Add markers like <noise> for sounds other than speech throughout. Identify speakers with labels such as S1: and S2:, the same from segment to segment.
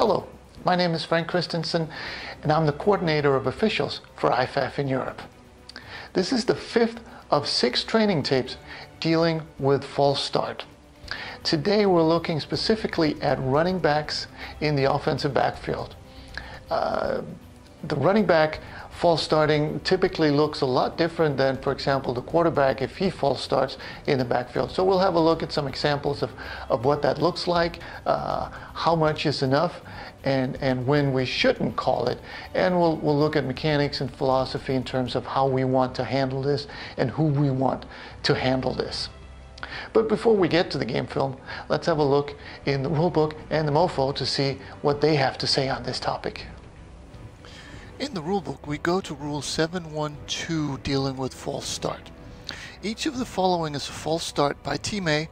S1: Hello, my name is Frank Kristensen, and I'm the coordinator of officials for IFAF in Europe. This is the fifth of six training tapes dealing with false start. Today we're looking specifically at running backs in the offensive backfield. Uh, the running back false starting typically looks a lot different than, for example, the quarterback if he false starts in the backfield. So we'll have a look at some examples of, of what that looks like, uh, how much is enough, and, and when we shouldn't call it. And we'll, we'll look at mechanics and philosophy in terms of how we want to handle this and who we want to handle this. But before we get to the game film, let's have a look in the rulebook and the MOFO to see what they have to say on this topic. In the rulebook, we go to Rule 712 dealing with false start. Each of the following is a false start by Team A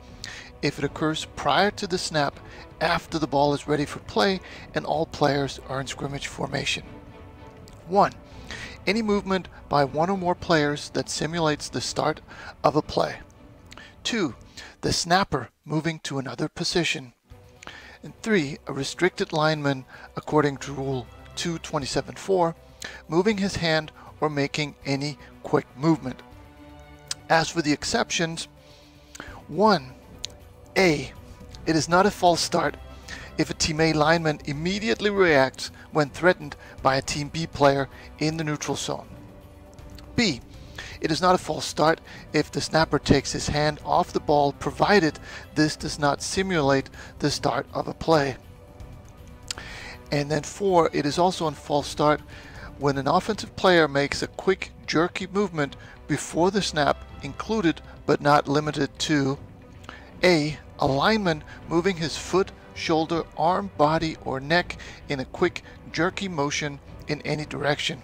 S1: if it occurs prior to the snap, after the ball is ready for play, and all players are in scrimmage formation. 1. Any movement by one or more players that simulates the start of a play. 2. The snapper moving to another position. And 3. A restricted lineman according to Rule 227.4, moving his hand or making any quick movement. As for the exceptions, 1. A. It is not a false start if a Team A lineman immediately reacts when threatened by a Team B player in the neutral zone. B. It is not a false start if the snapper takes his hand off the ball provided this does not simulate the start of a play. And then four, it is also a false start when an offensive player makes a quick jerky movement before the snap included but not limited to A. A lineman moving his foot, shoulder, arm, body, or neck in a quick jerky motion in any direction.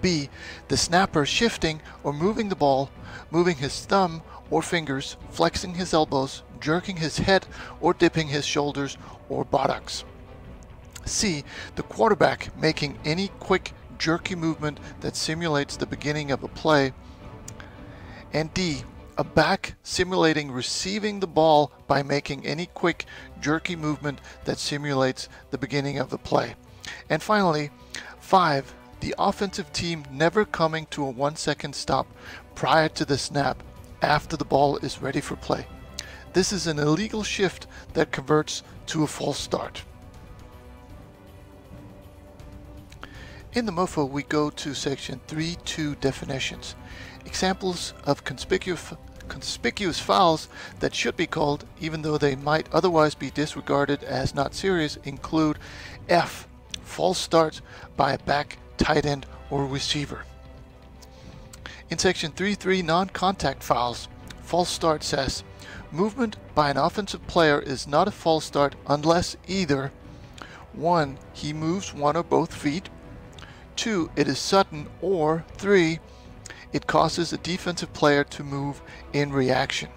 S1: B. The snapper shifting or moving the ball, moving his thumb or fingers, flexing his elbows, jerking his head, or dipping his shoulders or buttocks. C. The quarterback making any quick jerky movement that simulates the beginning of a play. And D. A back simulating receiving the ball by making any quick jerky movement that simulates the beginning of the play. And finally, 5. The offensive team never coming to a one second stop prior to the snap after the ball is ready for play. This is an illegal shift that converts to a false start. In the MOFO, we go to section 3.2 definitions. Examples of conspicuous, conspicuous fouls that should be called, even though they might otherwise be disregarded as not serious, include F. False start by a back, tight end, or receiver. In section 3.3 non-contact fouls, false start says, movement by an offensive player is not a false start unless either 1. He moves one or both feet 2. It is sudden. Or 3. It causes a defensive player to move in reaction.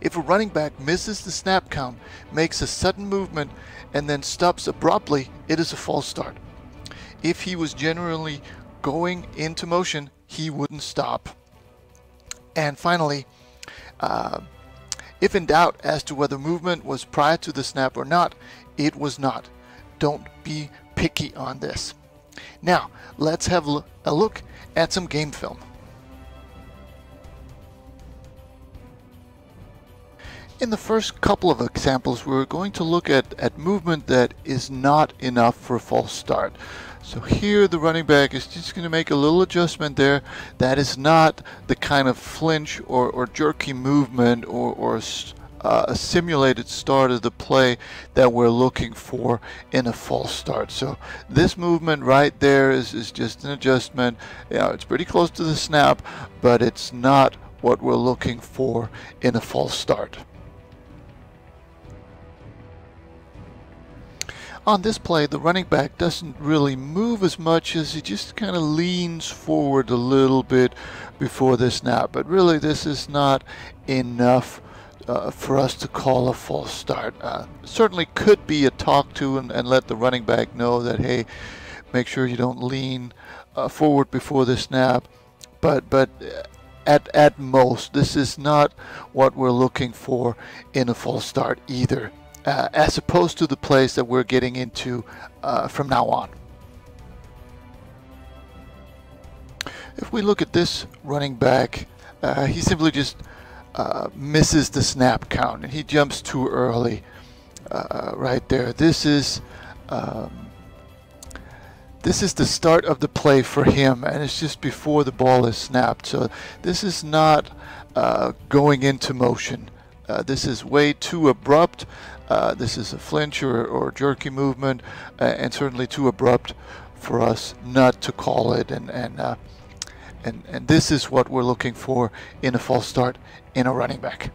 S1: If a running back misses the snap count, makes a sudden movement, and then stops abruptly, it is a false start. If he was generally going into motion, he wouldn't stop. And finally, uh, if in doubt as to whether movement was prior to the snap or not, it was not. Don't be picky on this. Now, let's have a look at some game film. In the first couple of examples, we're going to look at, at movement that is not enough for a false start. So here the running back is just going to make a little adjustment there. That is not the kind of flinch or, or jerky movement or, or uh, a simulated start of the play that we're looking for in a false start. So this movement right there is, is just an adjustment. You know, it's pretty close to the snap, but it's not what we're looking for in a false start. On this play, the running back doesn't really move as much as he just kind of leans forward a little bit before the snap. But really, this is not enough uh, for us to call a false start. Uh, certainly could be a talk to and, and, let the running back know that, hey, make sure you don't lean uh, forward before the snap. But, but uh, at, at most, this is not what we're looking for in a false start either. uh, as opposed to the plays that we're getting into from now on. If we look at this running back, he simply just uh, misses the snap count and he jumps too early uh, right there. This is um, this is the start of the play for him and it's just before the ball is snapped. So this is not uh, going into motion. Uh, this is way too abrupt. Uh, this is a flinch or, or jerky movement and certainly too abrupt for us not to call it and, and and, and this is what we're looking for in a false start in a running back.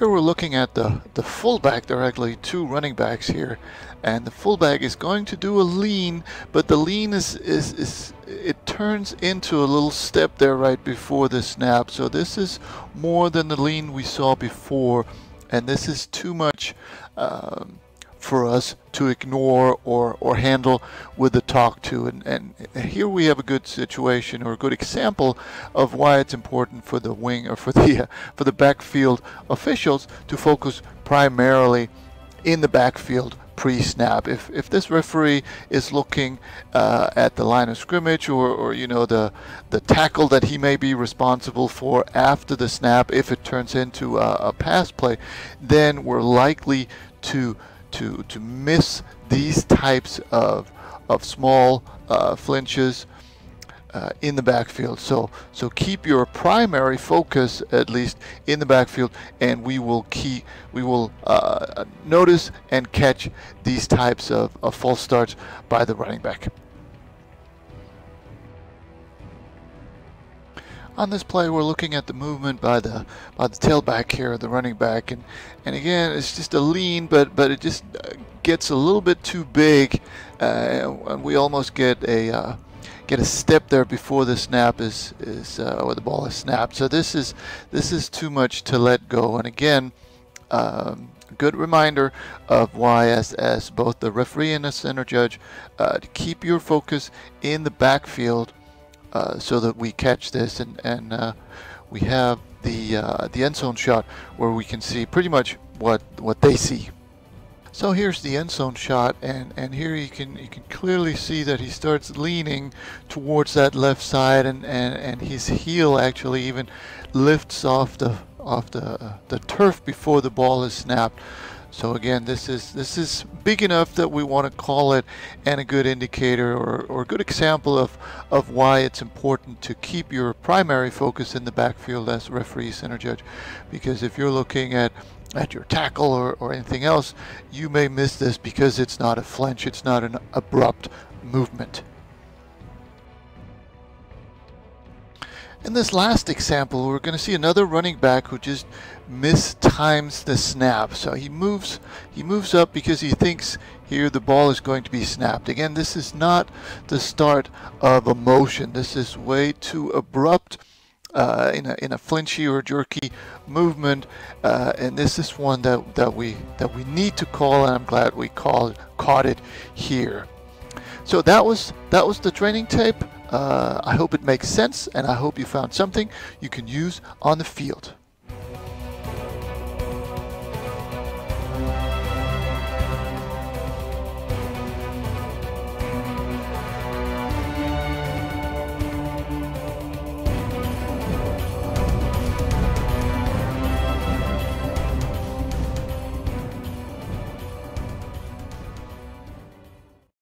S1: Here we're looking at the, the fullback. There are actually two running backs here. And the fullback is going to do a lean, but the lean is, is, is it turns into a little step there right before the snap. So this is more than the lean we saw before. And this is too much um, for us to ignore or, or handle with the talk to. And, and here we have a good situation or a good example of why it's important for the wing or for <laughs> the, uh, for the backfield officials to focus primarily in the backfield pre-snap. If, if this referee is looking uh, at the line of scrimmage or, or you know the the tackle that he may be responsible for after the snap, if it turns into a, a pass play, then we're likely to to to miss these types of of small uh, flinches uh, in the backfield. So so keep your primary focus at least in the backfield, and we will keep we will uh, notice and catch these types of, of false starts by the running back. On this play we're looking at the movement by the by the tailback here the running back and and again it's just a lean but but it just uh, gets a little bit too big uh, and we almost get a uh, get a step there before the snap is is uh, or the ball is snapped. So this is this is too much to let go and again um, good reminder of why as, as both the referee and the center judge uh, to keep your focus in the backfield uh, so that we catch this and, and uh, we have the uh, the end zone shot where we can see pretty much what what they see. So here's the end zone shot and, and here you can you can clearly see that he starts leaning towards that left side and, and, and his heel actually even lifts off the off the the turf before the ball is snapped. So again, this is this is big enough that we want to call it and a good indicator or, or a good example of, of why it's important to keep your primary focus in the backfield as referee center judge. Because if you're looking at at your tackle or, or anything else, you may miss this because it's not a flinch, it's not an abrupt movement. In this last example, we're going to see another running back who just mistimes the snap. So he moves, he moves up because he thinks here the ball is going to be snapped. Again, this is not the start of a motion. This is way too abrupt. Uh, in a in a flinchy or jerky movement, uh, and this is one that that we that we need to call, and I'm glad we called caught it here. So that was that was the training tape. Uh, I hope it makes sense and I hope you found something you can use on the field.